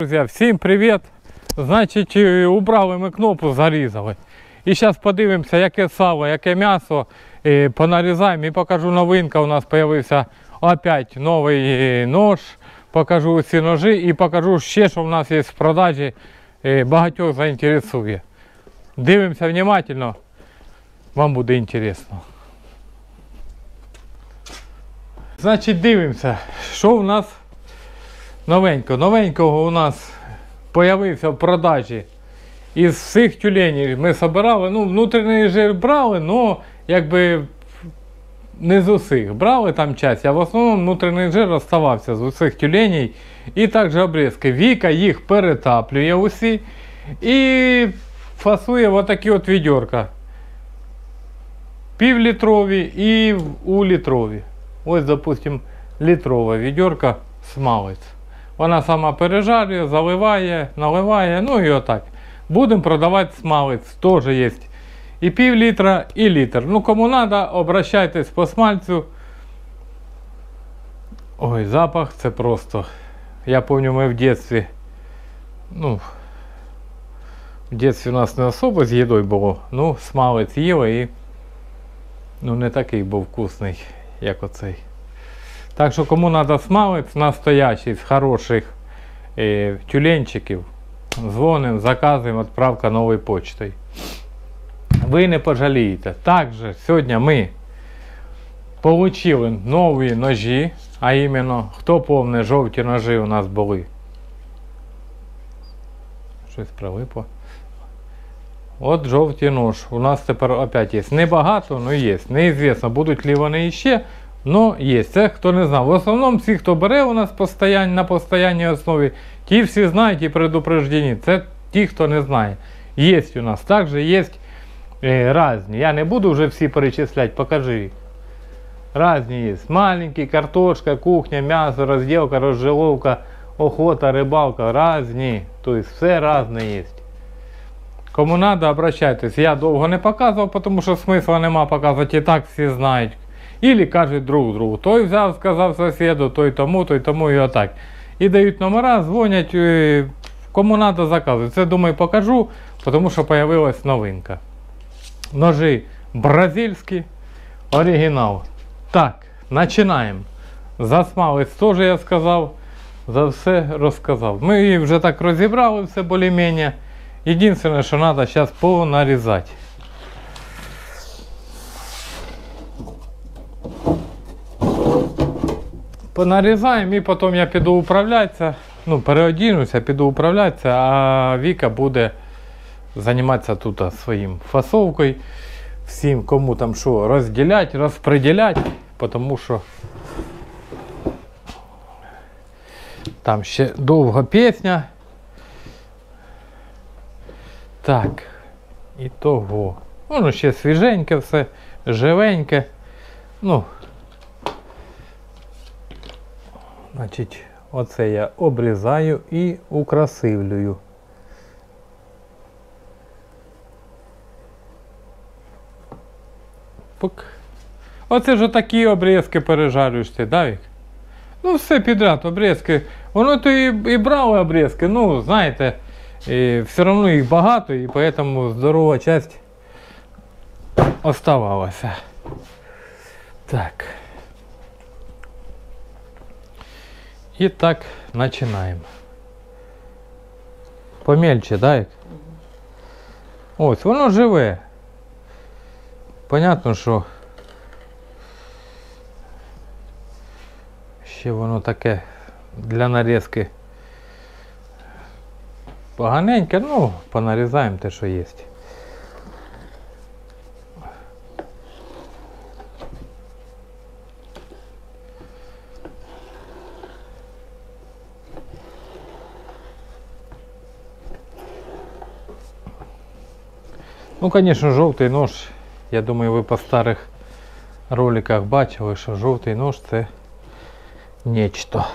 Друзі, всім привіт! Значить, убрали ми кнопку, зарізали. І зараз подивимося, яке сало, яке м'ясо. Понарізаємо і покажу новинка. У нас з'явився опять новий е, нож. Покажу ці ножі і покажу ще, що в нас є в продажі. е, Багатьох заінтересує. Дивимося внимательно. Вам буде інтересно. Значить, дивимося, що у нас новенького. Новенького у нас появився в продажі. Із всіх тюленів ми збирали, ну, внутрішній жир брали, але якби не з усіх. Брали там часть, а в основному внутрішній жир оставався з усіх тюленів. І також обрізки. Віка їх перетаплює усі і фасує в отакі от відьорка. Півлітрові і у літрові. Ось, допустим, літрова відьорка смалець. Вона сама пережарює, заливає, наливає, ну і отак. Будемо продавати смалець, теж є. І пів літра, і літр. Ну, кому треба, обращайтесь по смальцю. Ой, запах це просто. Я пам'ятаю, ми в дитинстві. Ну, в дитинстві у нас не особо з їдою було. Ну, смалець їли і ну, не такий був вкусний, як оцей. Так що кому треба смалець настоящий з хороших е, тюленчиків, дзвонимо, заказуємо, відправка новою почтою. Ви не пожалієте. Також сьогодні ми отримали нові ножі, а іменно, хто повне жовті ножі у нас були. Щось прилипло. От жовтий нож. У нас тепер опять є. Небагато, але є. Неізвісно, будуть ли вони іще. Ну, є. Це хто не знав. В основному всі, хто бере у нас постоянь, на постійній основі, ті всі знають і предупреждені. Це ті, хто не знає. Є у нас. Також є е, різні. Я не буду вже всі перечисляти, покажи їх. Разні є. Маленькі, картошка, кухня, м'ясо, розділка, розжиловка, охота, рибалка. Разні. Тобто все різне є. Кому треба, обращайтесь. Я довго не показував, тому що смисла нема показувати. І так всі знають. Ілі кажуть друг другу. Той взяв, сказав сусіду, той тому, той тому і отак. І дають номера, дзвонять, е, кому треба заказують. Це думаю покажу, тому що з'явилась новинка. Ножі бразильські, оригінал. Так, починаємо. За смалець теж я сказав, за все розказав. Ми її вже так розібрали все більш-менш. Єдине, що треба зараз понарізати. Понарізаємо і потім я піду управлятися. Ну, переодінуся, піду управлятися, а Віка буде займатися тут своїм фасовкою. Всім, кому там що розділяти, розподіляти, тому що там ще довга пісня. Так, і того. Воно ще свіженьке все, живеньке. Ну, значить, оце я обрізаю і украсивлюю. Пук. Оце ж такі обрізки пережарюєш ти, да, Вік? Ну, все підряд, обрізки. Воно то і, і брали обрізки, ну, знаєте, і все одно їх багато, і поэтому здорова часть оставалася. Так. І так починаємо. Помельче, да? Як? Ось, воно живе. Понятно, що ще воно таке для нарізки поганеньке, ну, понарізаємо те, що є. Ну, звісно, жовтий нож. Я думаю, ви по старих роликах бачили, що жовтий нож це нечто.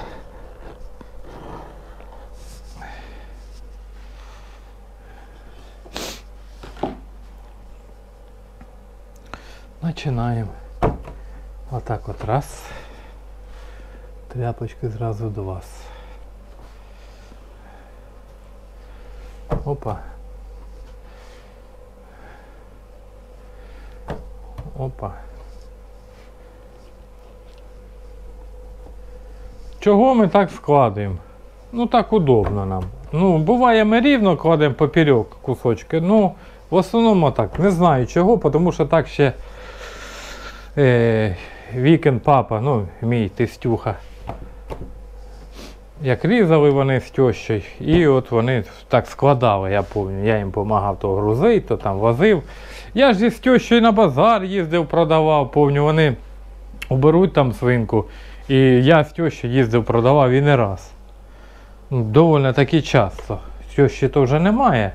Починаємо. Отак от раз. Тряпочки зразу до вас. Опа. Опа. Чого ми так складаємо? Ну так удобно нам. Ну, буває, ми рівно кладемо поперек кусочки. Ну, в основному так. Не знаю чого, тому що так ще е, вікend папа, ну, мій тестюха. Як різали вони з тещою, і от вони так складали, я пам'ятаю. Я їм допомагав то грузити, то там возив. Я ж зі з тещою на базар їздив, продавав, пам'ятаю, вони оберуть там свинку. І я з тещою їздив, продавав і не раз. Доволі таки часто. Тещі то вже немає.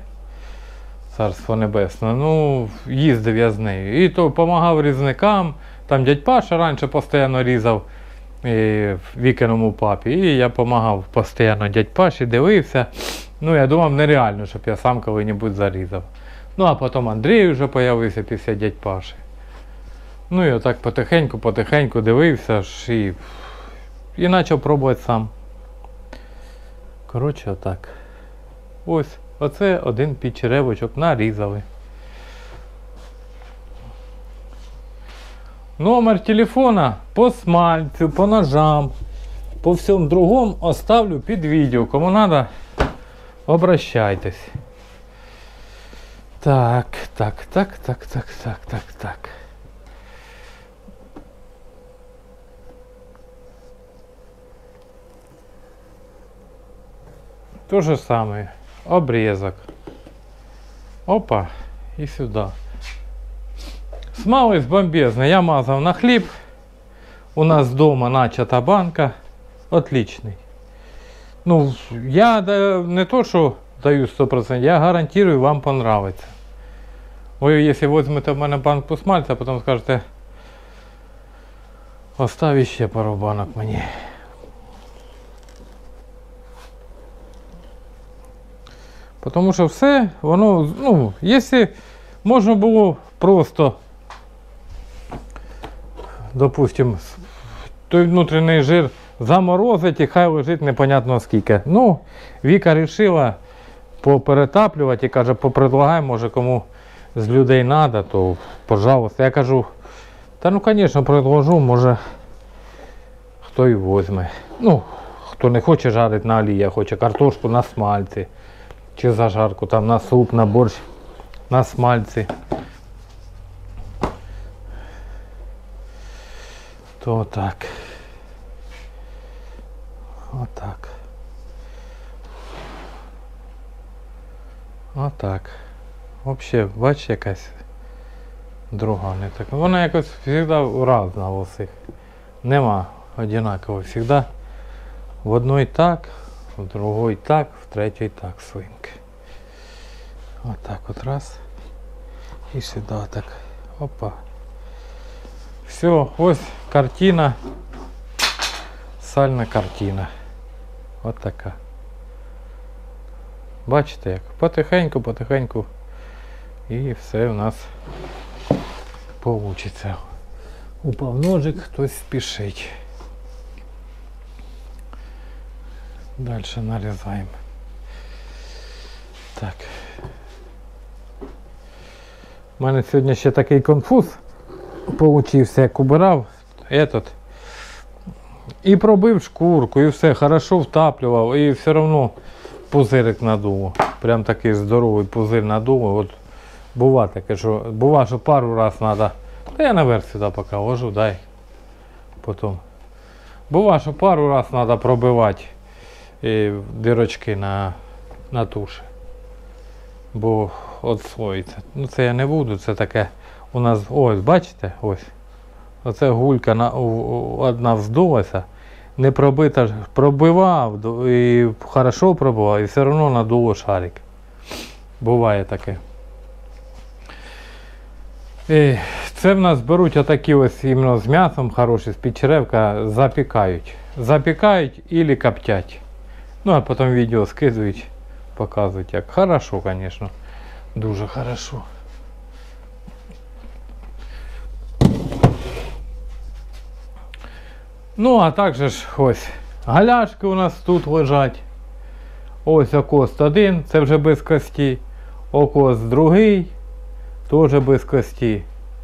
Царство небесне. Ну, їздив я з нею. І то допомагав різникам. Там дядь Паша раніше постійно різав е, вікеному папі. І я допомагав постійно дядь Паші, дивився. Ну, я думав, нереально, щоб я сам коли-небудь зарізав. Ну, а потім Андрій вже з'явився після дядь Паші. Ну і отак потихеньку, потихеньку дивився ж і, і почав пробувати сам. Коротше, отак. Ось, оце один підчеревочок нарізали. Номер телефона по смальцю, по ножам, по всьому другому оставлю під відео. Кому треба, обращайтесь. Так, так, так, так, так, так, так, так. То же самое. Обрезок. Опа. І сюди. Смалець бомбезний. Я мазав на хліб. У нас вдома начата банка. Отличний. Ну, я не то, що даю 100%, я гарантую, вам понравиться. Ви, якщо візьмете в мене банку смальця, потім скажете, остав ще пару банок мені. Тому що все, воно, ну, якщо можна було просто, допустим, той внутрішній жир заморозити і хай лежить непонятно скільки. Ну, Віка вирішила поперетаплювати і каже, попредлагай, може кому з людей треба, то пожалуйста. Я кажу, та ну звісно, предложу, може хто і возьме. Ну, хто не хоче жарити на олії, а хоче картошку на смальці чи зажарку там на суп, на борщ, на смальці. То так. Отак. Отак. Взагалі, бач, якась друга не така. Вона якось завжди разна у всіх. Нема однаково. Завжди в одной так, в другой так, в третій так свинки. Вот так вот раз. І сюди так. Опа. Все, ось картина. Сальна картина. От така. Бачите як? Потихеньку, потихеньку. І все у нас получиться. Упав ножик, хтось спішить. Дальше нарізаємо. Так. У мене сьогодні ще такий конфуз получився, як убирав этот. І пробив шкурку, і все, хорошо втаплював, і все одно пузирик надуло. Прям такий здоровий пузир надуло. От бува таке, що бува, що пару раз треба. Та я наверх сюди поки ложу, дай. Потім. Бува, що пару раз треба пробивати і дирочки на, на туші. Бо отслоїться. Ну це я не буду, це таке у нас, ось, бачите, ось. Оце гулька на, одна вздулася, не пробита, пробивав і хорошо пробивав, і все одно надуло шарик. Буває таке. І це в нас беруть отакі ось іменно з м'ясом хороші, з підчеревка, запікають. Запікають і коптять. Ну, а потім відео скидують, показують як. Хорошо, звісно. Дуже хорошо. Ну, а також ж ось галяшки у нас тут лежать. Ось окост один, це вже без кості. Окост другий, теж без кості.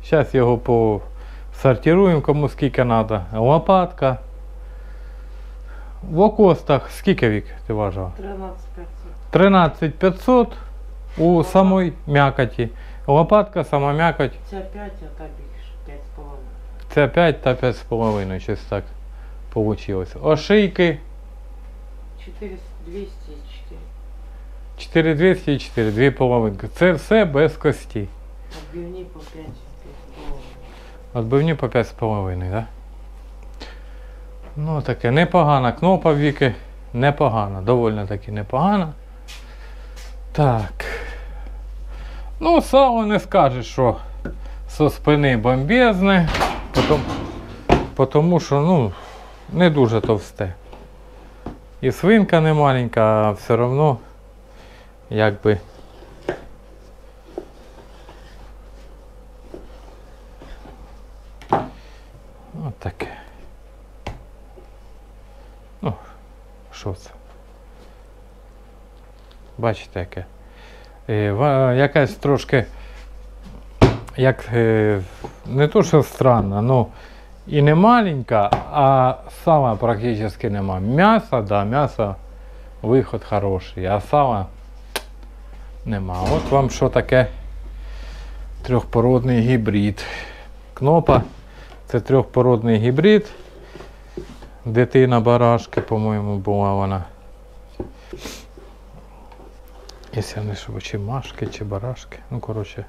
Зараз його посортируємо, кому скільки треба. Лопатка. В окостах скільки вік ти вважав? 13 500. 13500 у самої м'якоті. Лопатка, сама м'якоть. Це 5, а та більше. 5,5. Це 5 та 5,5, щось так вийшло. Ошийки 4 200 і 4. 4200 і 4, 2,5. Це все без кості. Отбивні по 5, 5,5. Отбивні по 5,5, так? Да? Ну таке непогана кнопа віки. Непогана, доволі таки непогана. Так. Ну, сало не скажеш, що со спини бомбезне, потому що ну, не дуже товсте. І свинка не маленька, а все одно якби. От таке. Ну, що це? Бачите, яке? Е, якась трошки, як е, не то, що странна, ну і не маленька, а сала практично нема. М'яса, да, м'ясо, виход хороший, а сала нема. От вам що таке трьохпородний гібрид. Кнопа це трьохпородний гібрид. Дитина барашки, по-моєму, була вона. Якщо не шибу, чи машки, чи барашки. Ну, коротше.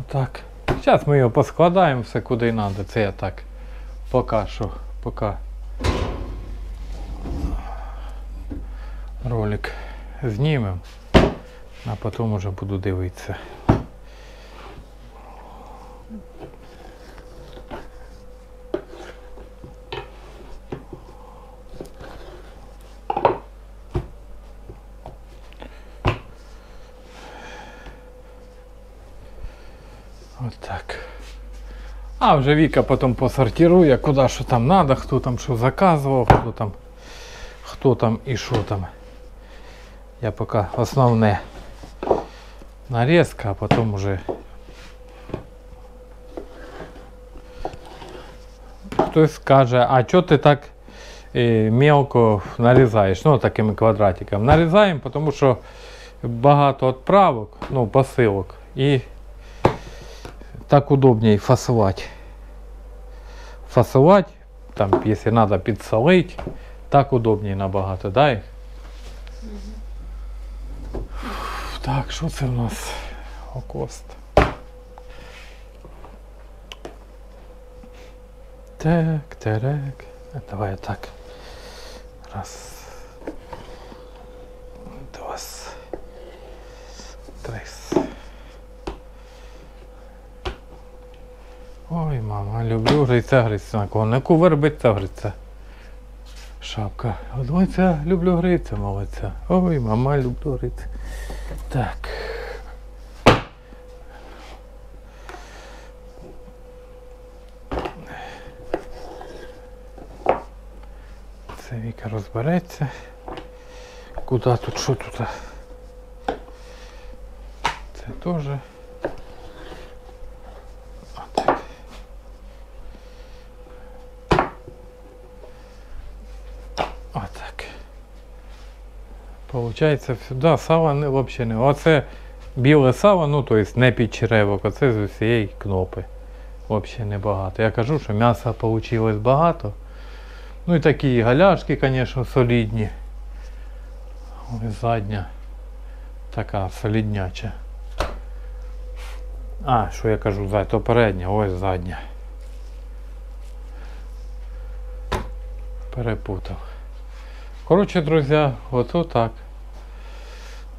Отак. Зараз ми його поскладаємо все куди треба. Це я так поки що, поки ролик знімемо, а потім вже буду дивитися. От так. А вже Віка потім посортирує, куди що там треба, хто там що заказував, хто там, хто там і що там. Я поки основне нарізка, а потім вже. Хтось скаже, а чого ти так е, мелко нарізаєш? Ну, такими квадратиками. Нарізаємо, тому що багато відправок, ну, посилок. І так удобнее фасовать. Фасовать, там, если надо підсолить, так удобнее набагато, да? Так, що це в нас? Окост. Так, так. Давай так. Раз. Мама, люблю гриця гриця на конику вербиться гриця. Шапка. Оця люблю гриця, молодця. Ой, мама, люблю гриця. Так. Це Віка розбереться. Куди тут, що тут? Це теж. Отак. Отак. Получається, да, сало не, взагалі не. Оце біле сало, ну то есть не під черевок, оце з усієї кнопи. Взагалі небагато. Я кажу, що м'яса вийшло багато. Ну і такі галяшки, звісно, солідні. Ось задня. Така солідняча. А, що я кажу, зад, то передня, ось задня. Перепутав. Коротше, друзі, ото так.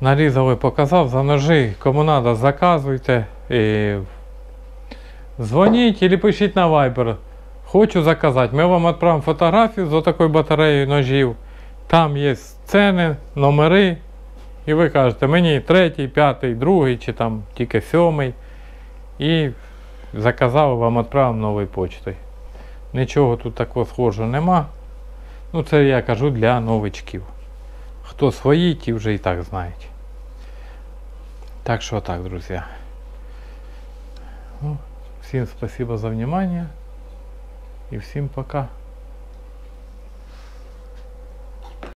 Нарізали, показав за ножи. Кому треба, заказуйте. І... Дзвоніть або пишіть на Viber. Хочу заказати. Ми вам відправимо фотографію з такою батареєю ножів. Там є ціни, номери. І ви кажете, мені третій, п'ятий, другий чи там тільки сьомий. І заказав, вам відправимо новою почтою. Нічого тут такого схожого нема. Ну, це я кажу для новичків. Хто свої, ті вже і так знають. Так що так, друзі. Ну, всім спасибо за внимание. І всім пока.